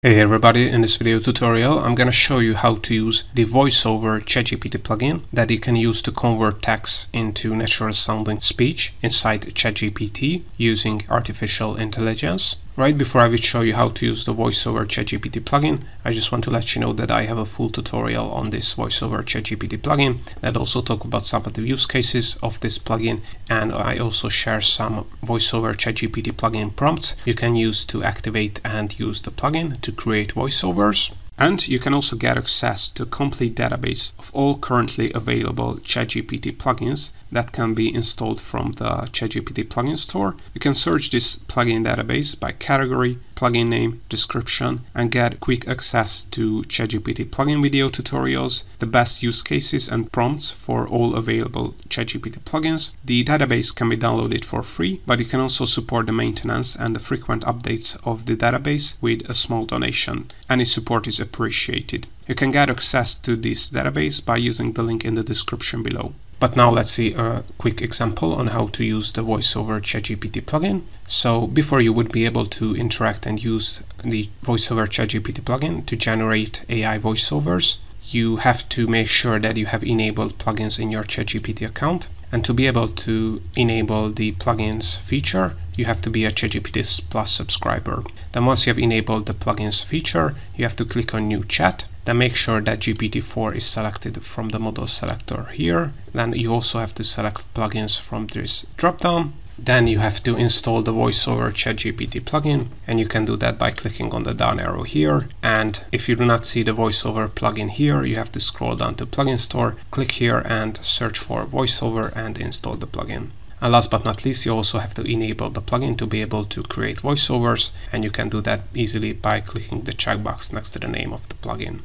Hey everybody, in this video tutorial I'm gonna show you how to use the VoiceOver ChatGPT plugin that you can use to convert text into natural sounding speech inside ChatGPT using artificial intelligence. Right before I will show you how to use the VoiceOver ChatGPT plugin, I just want to let you know that I have a full tutorial on this VoiceOver ChatGPT plugin that also talk about some of the use cases of this plugin and I also share some VoiceOver ChatGPT plugin prompts you can use to activate and use the plugin to create voiceovers. And you can also get access to a complete database of all currently available ChatGPT plugins that can be installed from the ChatGPT plugin store. You can search this plugin database by category, plugin name, description, and get quick access to ChatGPT plugin video tutorials, the best use cases and prompts for all available ChatGPT plugins. The database can be downloaded for free, but you can also support the maintenance and the frequent updates of the database with a small donation. Any support is appreciated. You can get access to this database by using the link in the description below. But now let's see a quick example on how to use the VoiceOver ChatGPT plugin. So before you would be able to interact and use the VoiceOver ChatGPT plugin to generate AI voiceovers, you have to make sure that you have enabled plugins in your ChatGPT account. And to be able to enable the plugins feature, you have to be a ChatGPT Plus subscriber. Then once you have enabled the plugins feature, you have to click on New Chat then make sure that GPT-4 is selected from the model selector here. Then you also have to select plugins from this dropdown. Then you have to install the VoiceOver ChatGPT plugin and you can do that by clicking on the down arrow here. And if you do not see the VoiceOver plugin here, you have to scroll down to plugin store, click here and search for VoiceOver and install the plugin. And last but not least, you also have to enable the plugin to be able to create voiceovers and you can do that easily by clicking the checkbox next to the name of the plugin.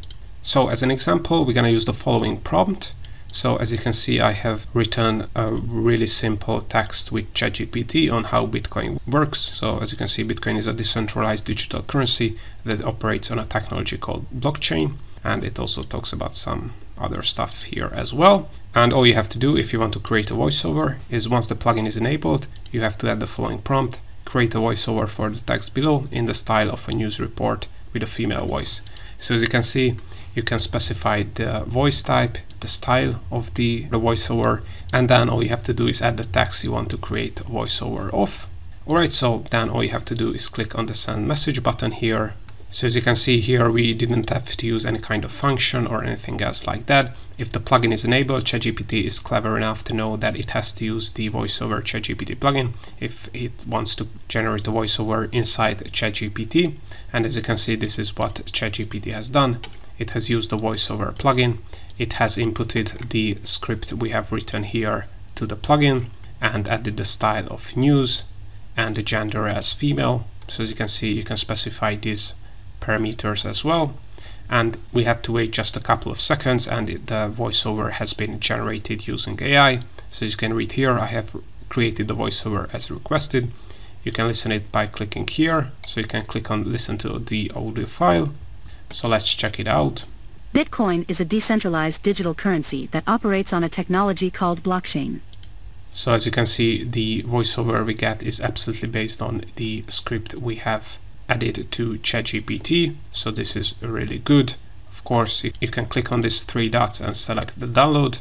So as an example, we're going to use the following prompt. So as you can see, I have written a really simple text with ChatGPT on how Bitcoin works. So as you can see, Bitcoin is a decentralized digital currency that operates on a technology called blockchain. And it also talks about some other stuff here as well. And all you have to do if you want to create a voiceover is once the plugin is enabled, you have to add the following prompt, create a voiceover for the text below in the style of a news report with a female voice. So as you can see, you can specify the voice type, the style of the, the voiceover, and then all you have to do is add the text you want to create a voiceover of. Alright, so then all you have to do is click on the send message button here. So as you can see here, we didn't have to use any kind of function or anything else like that. If the plugin is enabled, ChatGPT is clever enough to know that it has to use the voiceover ChatGPT plugin if it wants to generate a voiceover inside ChatGPT. And as you can see, this is what ChatGPT has done it has used the voiceover plugin. It has inputted the script we have written here to the plugin and added the style of news and the gender as female. So as you can see, you can specify these parameters as well. And we had to wait just a couple of seconds and it, the voiceover has been generated using AI. So as you can read here, I have created the voiceover as requested. You can listen it by clicking here. So you can click on listen to the audio file so let's check it out. Bitcoin is a decentralized digital currency that operates on a technology called blockchain. So as you can see, the voiceover we get is absolutely based on the script we have added to ChatGPT. So this is really good. Of course, you can click on these three dots and select the download.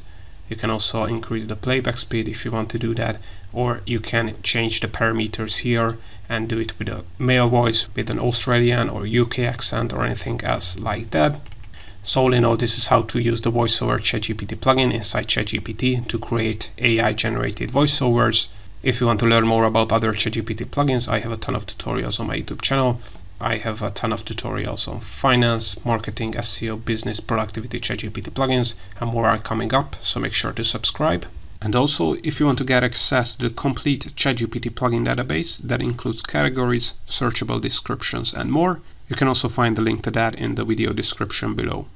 You can also increase the playback speed if you want to do that, or you can change the parameters here and do it with a male voice with an Australian or UK accent or anything else like that. So all in all, this is how to use the VoiceOver ChatGPT plugin inside ChatGPT to create AI generated voiceovers. If you want to learn more about other ChatGPT plugins, I have a ton of tutorials on my YouTube channel. I have a ton of tutorials on finance, marketing, SEO, business, productivity, ChatGPT plugins, and more are coming up, so make sure to subscribe. And also, if you want to get access to the complete ChatGPT plugin database that includes categories, searchable descriptions, and more, you can also find the link to that in the video description below.